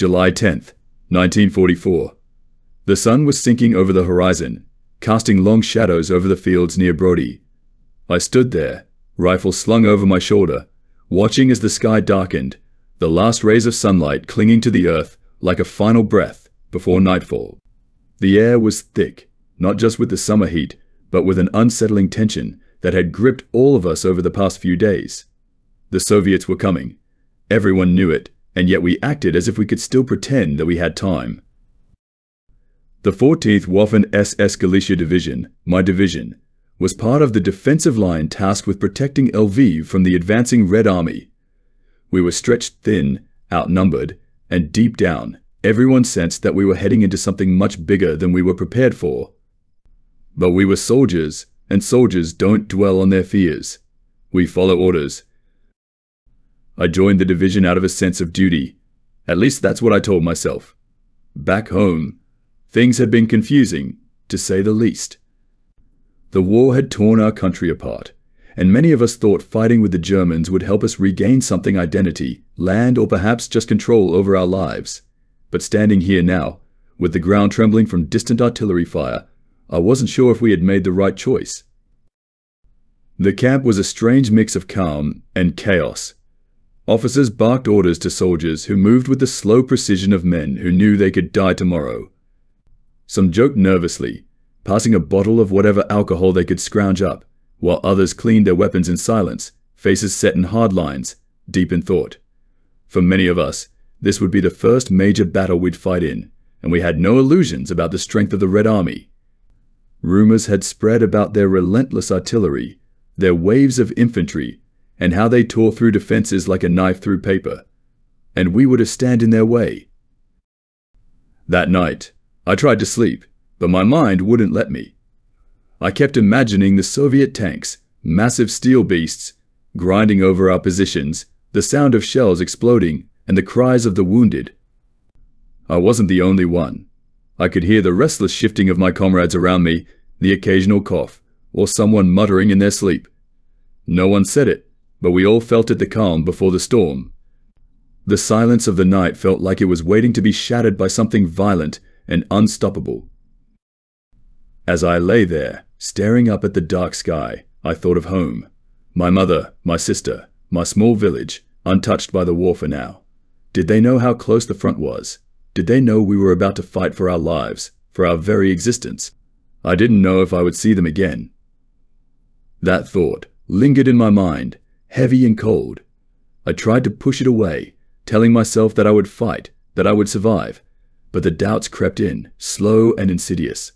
July 10th, 1944. The sun was sinking over the horizon, casting long shadows over the fields near Brody. I stood there, rifle slung over my shoulder, watching as the sky darkened, the last rays of sunlight clinging to the earth like a final breath before nightfall. The air was thick, not just with the summer heat, but with an unsettling tension that had gripped all of us over the past few days. The Soviets were coming. Everyone knew it, and yet we acted as if we could still pretend that we had time. The 14th Waffen-SS Galicia Division, my division, was part of the defensive line tasked with protecting Lviv from the advancing Red Army. We were stretched thin, outnumbered, and deep down, everyone sensed that we were heading into something much bigger than we were prepared for. But we were soldiers, and soldiers don't dwell on their fears. We follow orders. I joined the division out of a sense of duty. At least that's what I told myself. Back home, Things had been confusing, to say the least. The war had torn our country apart, and many of us thought fighting with the Germans would help us regain something identity, land, or perhaps just control over our lives. But standing here now, with the ground trembling from distant artillery fire, I wasn't sure if we had made the right choice. The camp was a strange mix of calm and chaos. Officers barked orders to soldiers who moved with the slow precision of men who knew they could die tomorrow. Some joked nervously, passing a bottle of whatever alcohol they could scrounge up, while others cleaned their weapons in silence, faces set in hard lines, deep in thought. For many of us, this would be the first major battle we'd fight in, and we had no illusions about the strength of the Red Army. Rumors had spread about their relentless artillery, their waves of infantry, and how they tore through defenses like a knife through paper. And we were to stand in their way. That night, I tried to sleep, but my mind wouldn't let me. I kept imagining the Soviet tanks, massive steel beasts, grinding over our positions, the sound of shells exploding, and the cries of the wounded. I wasn't the only one. I could hear the restless shifting of my comrades around me, the occasional cough, or someone muttering in their sleep. No one said it, but we all felt it the calm before the storm. The silence of the night felt like it was waiting to be shattered by something violent and unstoppable. As I lay there, staring up at the dark sky, I thought of home. My mother, my sister, my small village, untouched by the war for now. Did they know how close the front was? Did they know we were about to fight for our lives, for our very existence? I didn't know if I would see them again. That thought lingered in my mind, heavy and cold. I tried to push it away, telling myself that I would fight, that I would survive, but the doubts crept in, slow and insidious.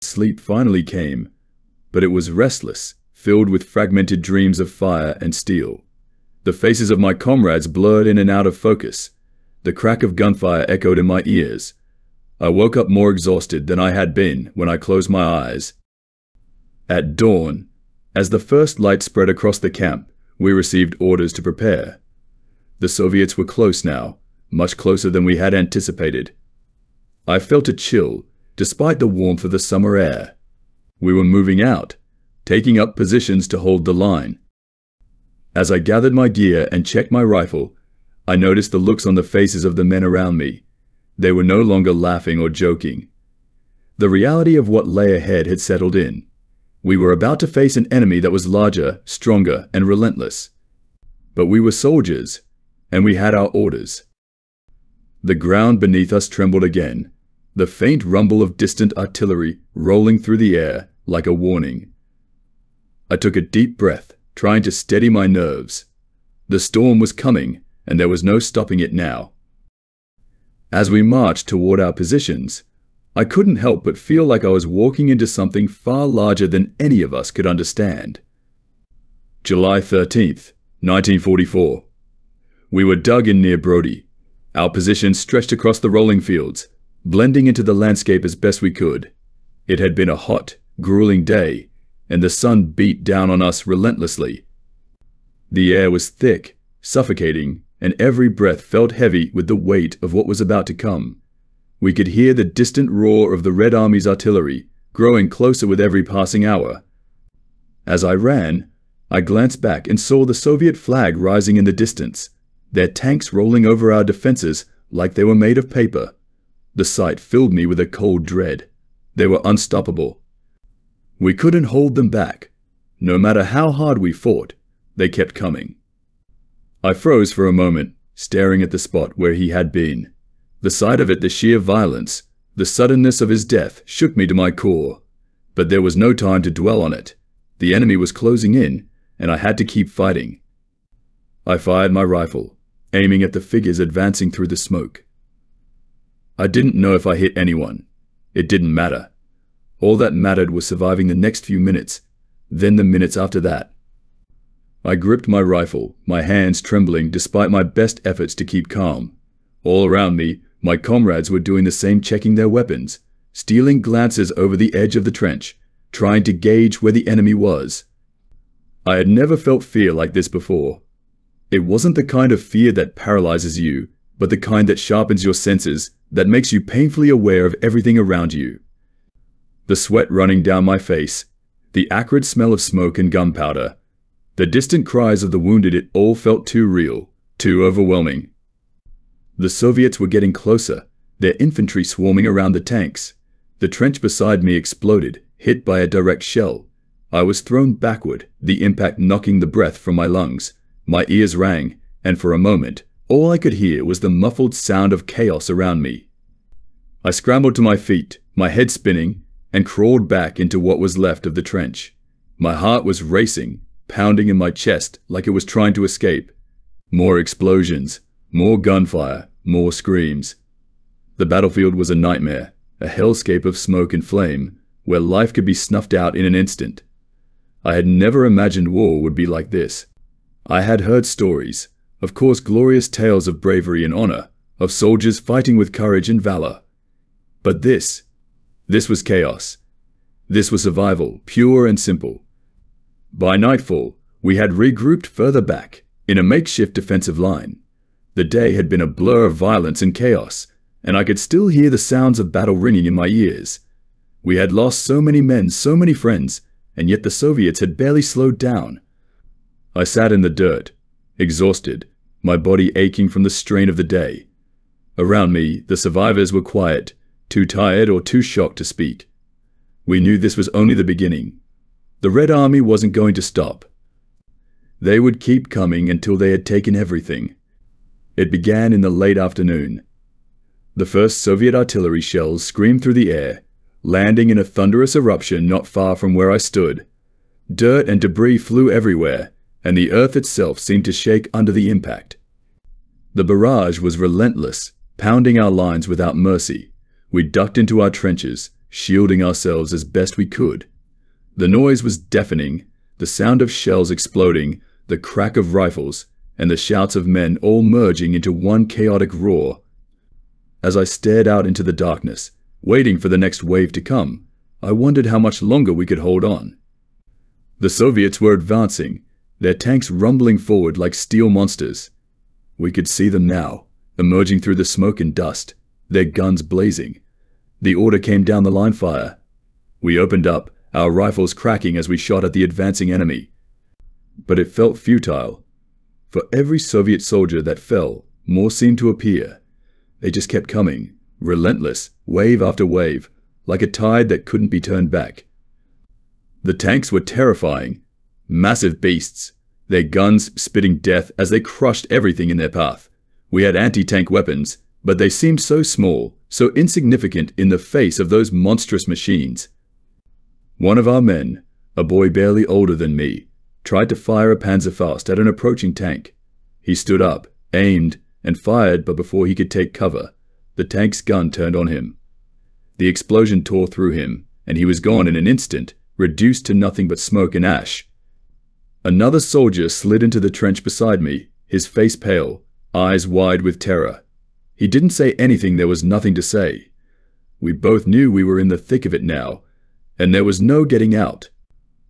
Sleep finally came, but it was restless, filled with fragmented dreams of fire and steel. The faces of my comrades blurred in and out of focus. The crack of gunfire echoed in my ears. I woke up more exhausted than I had been when I closed my eyes. At dawn, as the first light spread across the camp, we received orders to prepare. The Soviets were close now, much closer than we had anticipated. I felt a chill, despite the warmth of the summer air. We were moving out, taking up positions to hold the line. As I gathered my gear and checked my rifle, I noticed the looks on the faces of the men around me. They were no longer laughing or joking. The reality of what lay ahead had settled in. We were about to face an enemy that was larger, stronger, and relentless. But we were soldiers, and we had our orders. The ground beneath us trembled again, the faint rumble of distant artillery rolling through the air like a warning. I took a deep breath, trying to steady my nerves. The storm was coming, and there was no stopping it now. As we marched toward our positions, I couldn't help but feel like I was walking into something far larger than any of us could understand. July 13th, 1944. We were dug in near Brody, our position stretched across the rolling fields, blending into the landscape as best we could. It had been a hot, grueling day, and the sun beat down on us relentlessly. The air was thick, suffocating, and every breath felt heavy with the weight of what was about to come. We could hear the distant roar of the Red Army's artillery, growing closer with every passing hour. As I ran, I glanced back and saw the Soviet flag rising in the distance, their tanks rolling over our defenses like they were made of paper. The sight filled me with a cold dread. They were unstoppable. We couldn't hold them back. No matter how hard we fought, they kept coming. I froze for a moment, staring at the spot where he had been. The sight of it, the sheer violence, the suddenness of his death shook me to my core. But there was no time to dwell on it. The enemy was closing in, and I had to keep fighting. I fired my rifle, aiming at the figures advancing through the smoke. I didn't know if I hit anyone. It didn't matter. All that mattered was surviving the next few minutes, then the minutes after that. I gripped my rifle, my hands trembling despite my best efforts to keep calm. All around me, my comrades were doing the same checking their weapons, stealing glances over the edge of the trench, trying to gauge where the enemy was. I had never felt fear like this before. It wasn't the kind of fear that paralyzes you, but the kind that sharpens your senses, that makes you painfully aware of everything around you. The sweat running down my face, the acrid smell of smoke and gunpowder, the distant cries of the wounded, it all felt too real, too overwhelming. The Soviets were getting closer, their infantry swarming around the tanks. The trench beside me exploded, hit by a direct shell. I was thrown backward, the impact knocking the breath from my lungs. My ears rang, and for a moment, all I could hear was the muffled sound of chaos around me. I scrambled to my feet, my head spinning, and crawled back into what was left of the trench. My heart was racing, pounding in my chest like it was trying to escape. More explosions, more gunfire, more screams. The battlefield was a nightmare, a hellscape of smoke and flame, where life could be snuffed out in an instant. I had never imagined war would be like this. I had heard stories, of course glorious tales of bravery and honor, of soldiers fighting with courage and valor. But this, this was chaos. This was survival, pure and simple. By nightfall, we had regrouped further back, in a makeshift defensive line. The day had been a blur of violence and chaos, and I could still hear the sounds of battle ringing in my ears. We had lost so many men, so many friends, and yet the Soviets had barely slowed down. I sat in the dirt, exhausted, my body aching from the strain of the day. Around me, the survivors were quiet, too tired or too shocked to speak. We knew this was only the beginning. The Red Army wasn't going to stop. They would keep coming until they had taken everything. It began in the late afternoon. The first Soviet artillery shells screamed through the air, landing in a thunderous eruption not far from where I stood. Dirt and debris flew everywhere, and the earth itself seemed to shake under the impact. The barrage was relentless, pounding our lines without mercy. We ducked into our trenches, shielding ourselves as best we could. The noise was deafening, the sound of shells exploding, the crack of rifles, and the shouts of men all merging into one chaotic roar. As I stared out into the darkness, waiting for the next wave to come, I wondered how much longer we could hold on. The Soviets were advancing, their tanks rumbling forward like steel monsters. We could see them now, emerging through the smoke and dust, their guns blazing. The order came down the line fire. We opened up, our rifles cracking as we shot at the advancing enemy. But it felt futile. For every Soviet soldier that fell, more seemed to appear. They just kept coming, relentless, wave after wave, like a tide that couldn't be turned back. The tanks were terrifying, Massive beasts, their guns spitting death as they crushed everything in their path. We had anti-tank weapons, but they seemed so small, so insignificant in the face of those monstrous machines. One of our men, a boy barely older than me, tried to fire a Panzerfaust at an approaching tank. He stood up, aimed, and fired, but before he could take cover, the tank's gun turned on him. The explosion tore through him, and he was gone in an instant, reduced to nothing but smoke and ash. Another soldier slid into the trench beside me, his face pale, eyes wide with terror. He didn't say anything there was nothing to say. We both knew we were in the thick of it now, and there was no getting out.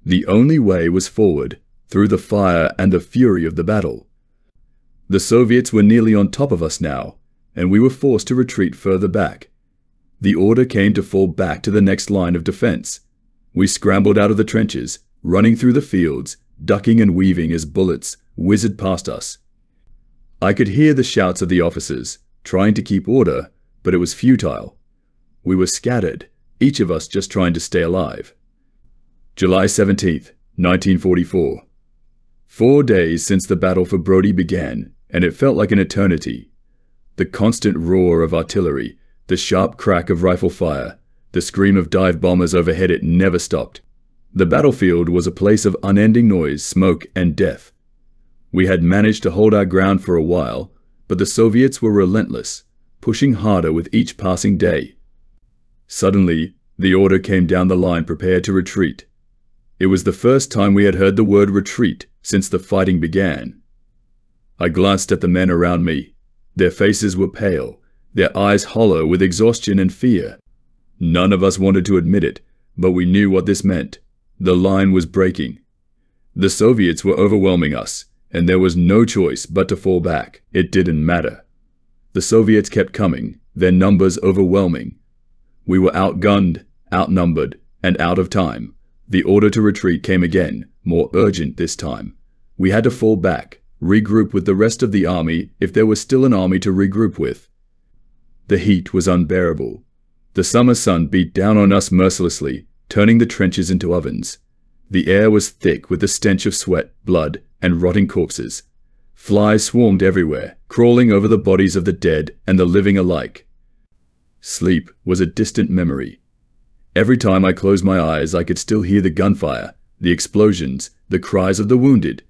The only way was forward, through the fire and the fury of the battle. The Soviets were nearly on top of us now, and we were forced to retreat further back. The order came to fall back to the next line of defense. We scrambled out of the trenches, running through the fields, ducking and weaving as bullets whizzed past us. I could hear the shouts of the officers, trying to keep order, but it was futile. We were scattered, each of us just trying to stay alive. July 17th, 1944. Four days since the battle for Brody began, and it felt like an eternity. The constant roar of artillery, the sharp crack of rifle fire, the scream of dive bombers overhead it never stopped. The battlefield was a place of unending noise, smoke, and death. We had managed to hold our ground for a while, but the Soviets were relentless, pushing harder with each passing day. Suddenly, the order came down the line prepare to retreat. It was the first time we had heard the word retreat since the fighting began. I glanced at the men around me. Their faces were pale, their eyes hollow with exhaustion and fear. None of us wanted to admit it, but we knew what this meant. The line was breaking. The Soviets were overwhelming us, and there was no choice but to fall back. It didn't matter. The Soviets kept coming, their numbers overwhelming. We were outgunned, outnumbered, and out of time. The order to retreat came again, more urgent this time. We had to fall back, regroup with the rest of the army if there was still an army to regroup with. The heat was unbearable. The summer sun beat down on us mercilessly, turning the trenches into ovens. The air was thick with the stench of sweat, blood, and rotting corpses. Flies swarmed everywhere, crawling over the bodies of the dead and the living alike. Sleep was a distant memory. Every time I closed my eyes, I could still hear the gunfire, the explosions, the cries of the wounded.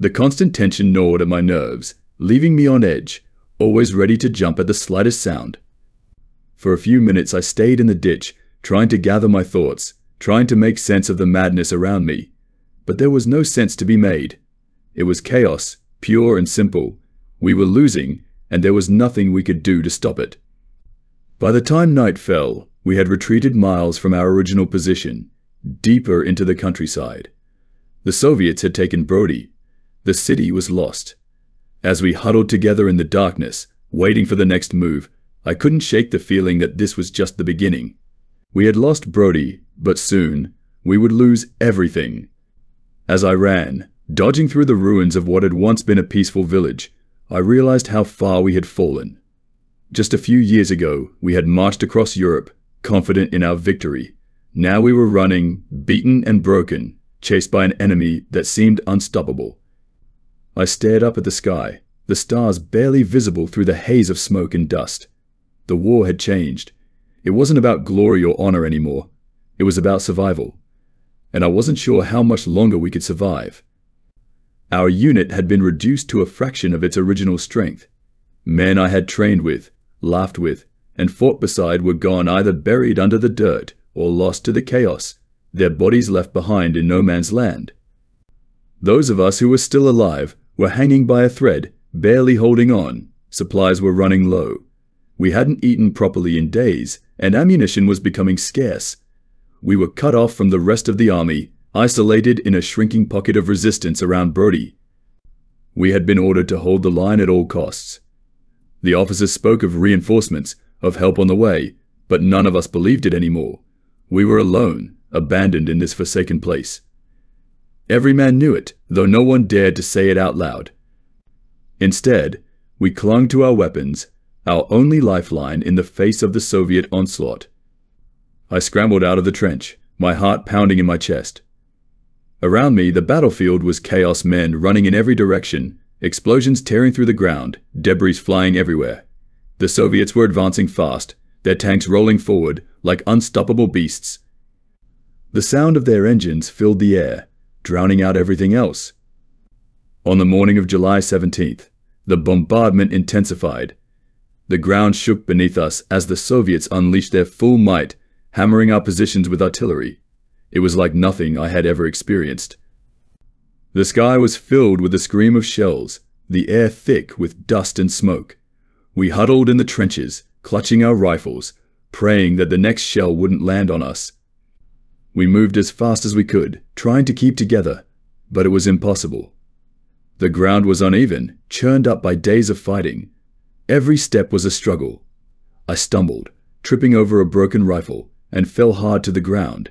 The constant tension gnawed at my nerves, leaving me on edge, always ready to jump at the slightest sound. For a few minutes I stayed in the ditch, trying to gather my thoughts, trying to make sense of the madness around me. But there was no sense to be made. It was chaos, pure and simple. We were losing, and there was nothing we could do to stop it. By the time night fell, we had retreated miles from our original position, deeper into the countryside. The Soviets had taken Brody. The city was lost. As we huddled together in the darkness, waiting for the next move, I couldn't shake the feeling that this was just the beginning. We had lost Brody, but soon we would lose everything. As I ran, dodging through the ruins of what had once been a peaceful village, I realized how far we had fallen. Just a few years ago, we had marched across Europe, confident in our victory. Now we were running, beaten and broken, chased by an enemy that seemed unstoppable. I stared up at the sky, the stars barely visible through the haze of smoke and dust. The war had changed. It wasn't about glory or honor anymore. It was about survival. And I wasn't sure how much longer we could survive. Our unit had been reduced to a fraction of its original strength. Men I had trained with, laughed with, and fought beside were gone either buried under the dirt or lost to the chaos, their bodies left behind in no man's land. Those of us who were still alive were hanging by a thread, barely holding on. Supplies were running low. We hadn't eaten properly in days, and ammunition was becoming scarce. We were cut off from the rest of the army, isolated in a shrinking pocket of resistance around Brody. We had been ordered to hold the line at all costs. The officers spoke of reinforcements, of help on the way, but none of us believed it anymore. We were alone, abandoned in this forsaken place. Every man knew it, though no one dared to say it out loud. Instead, we clung to our weapons our only lifeline in the face of the Soviet onslaught. I scrambled out of the trench, my heart pounding in my chest. Around me, the battlefield was chaos men running in every direction, explosions tearing through the ground, debris flying everywhere. The Soviets were advancing fast, their tanks rolling forward like unstoppable beasts. The sound of their engines filled the air, drowning out everything else. On the morning of July 17th, the bombardment intensified, the ground shook beneath us as the Soviets unleashed their full might, hammering our positions with artillery. It was like nothing I had ever experienced. The sky was filled with the scream of shells, the air thick with dust and smoke. We huddled in the trenches, clutching our rifles, praying that the next shell wouldn't land on us. We moved as fast as we could, trying to keep together, but it was impossible. The ground was uneven, churned up by days of fighting, Every step was a struggle. I stumbled, tripping over a broken rifle, and fell hard to the ground.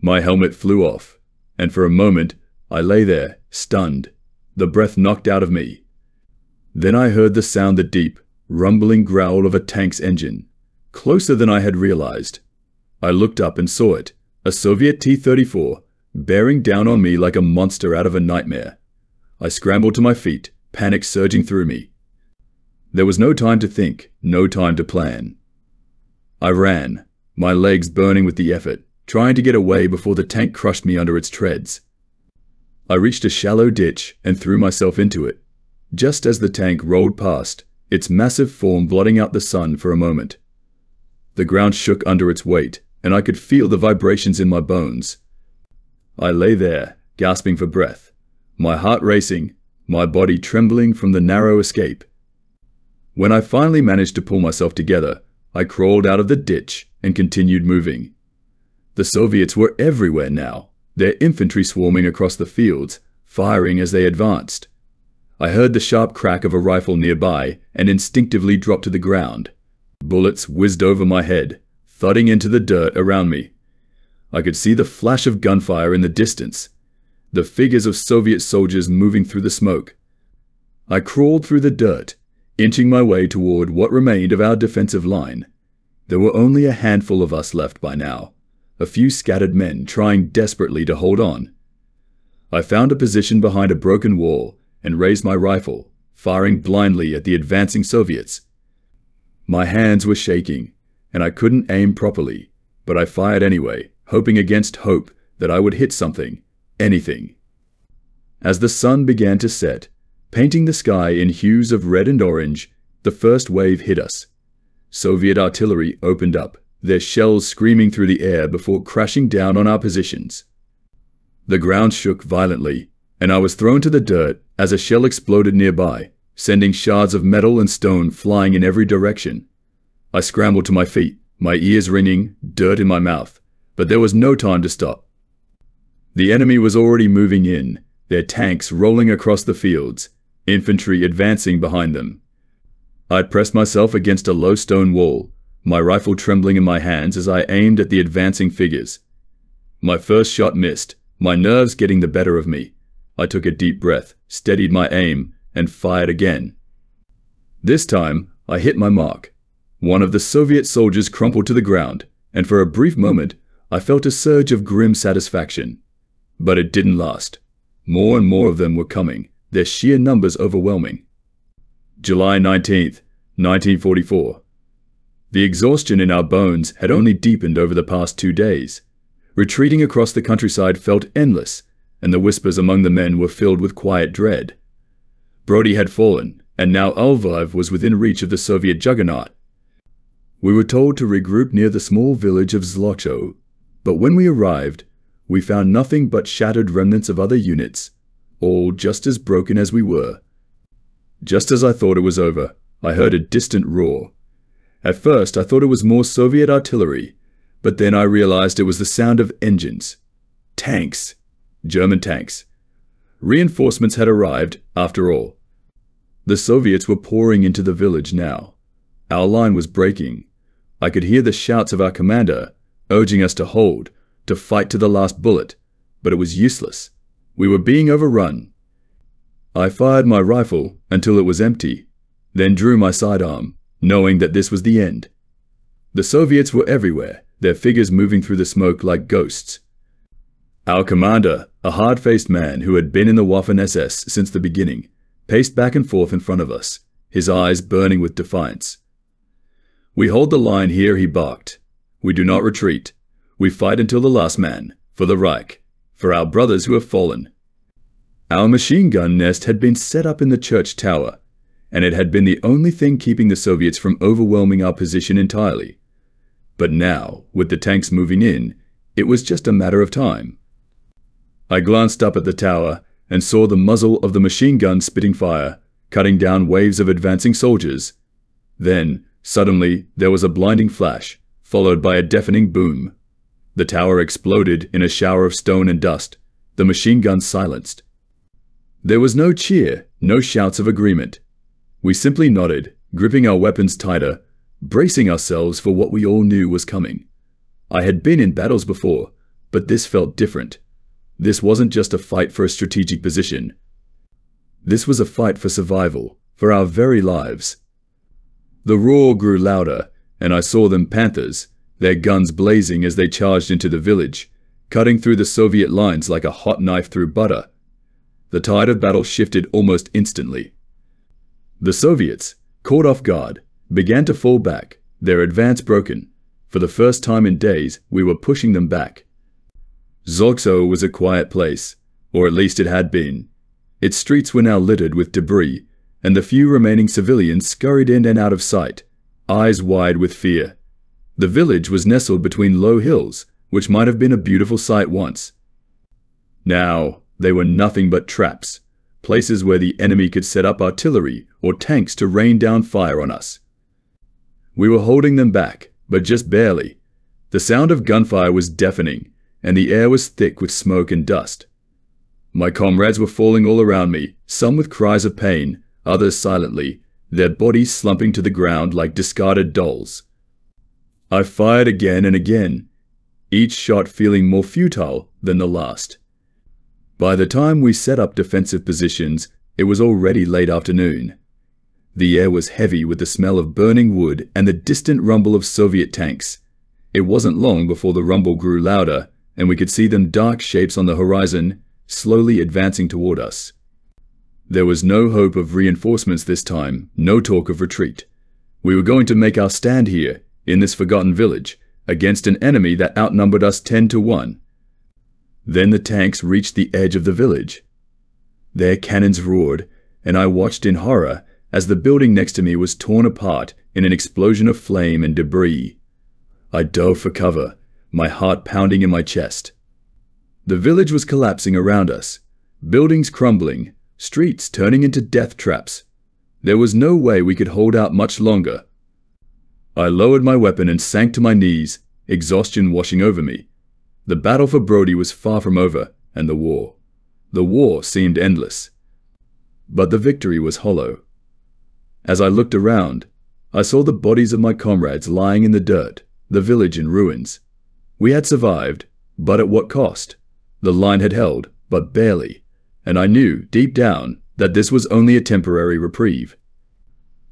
My helmet flew off, and for a moment I lay there, stunned, the breath knocked out of me. Then I heard the sound the deep, rumbling growl of a tank's engine, closer than I had realized. I looked up and saw it, a Soviet T-34, bearing down on me like a monster out of a nightmare. I scrambled to my feet, panic surging through me. There was no time to think, no time to plan. I ran, my legs burning with the effort, trying to get away before the tank crushed me under its treads. I reached a shallow ditch and threw myself into it, just as the tank rolled past, its massive form blotting out the sun for a moment. The ground shook under its weight, and I could feel the vibrations in my bones. I lay there, gasping for breath, my heart racing, my body trembling from the narrow escape. When I finally managed to pull myself together, I crawled out of the ditch and continued moving. The Soviets were everywhere now, their infantry swarming across the fields, firing as they advanced. I heard the sharp crack of a rifle nearby and instinctively dropped to the ground. Bullets whizzed over my head, thudding into the dirt around me. I could see the flash of gunfire in the distance, the figures of Soviet soldiers moving through the smoke. I crawled through the dirt, inching my way toward what remained of our defensive line. There were only a handful of us left by now, a few scattered men trying desperately to hold on. I found a position behind a broken wall and raised my rifle, firing blindly at the advancing Soviets. My hands were shaking, and I couldn't aim properly, but I fired anyway, hoping against hope that I would hit something, anything. As the sun began to set, painting the sky in hues of red and orange, the first wave hit us. Soviet artillery opened up, their shells screaming through the air before crashing down on our positions. The ground shook violently, and I was thrown to the dirt as a shell exploded nearby, sending shards of metal and stone flying in every direction. I scrambled to my feet, my ears ringing, dirt in my mouth, but there was no time to stop. The enemy was already moving in, their tanks rolling across the fields, infantry advancing behind them. I pressed myself against a low stone wall, my rifle trembling in my hands as I aimed at the advancing figures. My first shot missed, my nerves getting the better of me. I took a deep breath, steadied my aim, and fired again. This time, I hit my mark. One of the Soviet soldiers crumpled to the ground, and for a brief moment, I felt a surge of grim satisfaction. But it didn't last. More and more of them were coming, their sheer numbers overwhelming. July 19th, 1944. The exhaustion in our bones had only deepened over the past two days. Retreating across the countryside felt endless, and the whispers among the men were filled with quiet dread. Brody had fallen, and now Lviv was within reach of the Soviet juggernaut. We were told to regroup near the small village of Zlocho, but when we arrived, we found nothing but shattered remnants of other units, all just as broken as we were. Just as I thought it was over, I heard a distant roar. At first, I thought it was more Soviet artillery, but then I realized it was the sound of engines. Tanks. German tanks. Reinforcements had arrived, after all. The Soviets were pouring into the village now. Our line was breaking. I could hear the shouts of our commander, urging us to hold, to fight to the last bullet, but it was useless. We were being overrun. I fired my rifle until it was empty, then drew my sidearm, knowing that this was the end. The Soviets were everywhere, their figures moving through the smoke like ghosts. Our commander, a hard-faced man who had been in the Waffen-SS since the beginning, paced back and forth in front of us, his eyes burning with defiance. We hold the line here, he barked. We do not retreat. We fight until the last man, for the Reich, for our brothers who have fallen. Our machine gun nest had been set up in the church tower, and it had been the only thing keeping the Soviets from overwhelming our position entirely. But now, with the tanks moving in, it was just a matter of time. I glanced up at the tower and saw the muzzle of the machine gun spitting fire, cutting down waves of advancing soldiers. Then, suddenly, there was a blinding flash, followed by a deafening boom. The tower exploded in a shower of stone and dust, the machine gun silenced. There was no cheer, no shouts of agreement. We simply nodded, gripping our weapons tighter, bracing ourselves for what we all knew was coming. I had been in battles before, but this felt different. This wasn't just a fight for a strategic position. This was a fight for survival, for our very lives. The roar grew louder, and I saw them panthers, their guns blazing as they charged into the village, cutting through the Soviet lines like a hot knife through butter. The tide of battle shifted almost instantly. The Soviets, caught off guard, began to fall back, their advance broken. For the first time in days, we were pushing them back. Zorkso was a quiet place, or at least it had been. Its streets were now littered with debris, and the few remaining civilians scurried in and out of sight, eyes wide with fear. The village was nestled between low hills, which might have been a beautiful sight once. Now, they were nothing but traps, places where the enemy could set up artillery or tanks to rain down fire on us. We were holding them back, but just barely. The sound of gunfire was deafening, and the air was thick with smoke and dust. My comrades were falling all around me, some with cries of pain, others silently, their bodies slumping to the ground like discarded dolls. I fired again and again, each shot feeling more futile than the last. By the time we set up defensive positions, it was already late afternoon. The air was heavy with the smell of burning wood and the distant rumble of Soviet tanks. It wasn't long before the rumble grew louder, and we could see them dark shapes on the horizon, slowly advancing toward us. There was no hope of reinforcements this time, no talk of retreat. We were going to make our stand here, in this forgotten village, against an enemy that outnumbered us 10 to 1. Then the tanks reached the edge of the village. Their cannons roared, and I watched in horror as the building next to me was torn apart in an explosion of flame and debris. I dove for cover, my heart pounding in my chest. The village was collapsing around us, buildings crumbling, streets turning into death traps. There was no way we could hold out much longer. I lowered my weapon and sank to my knees, exhaustion washing over me. The battle for Brody was far from over, and the war. The war seemed endless. But the victory was hollow. As I looked around, I saw the bodies of my comrades lying in the dirt, the village in ruins. We had survived, but at what cost? The line had held, but barely, and I knew, deep down, that this was only a temporary reprieve.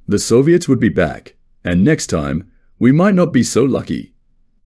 The Soviets would be back, and next time, we might not be so lucky.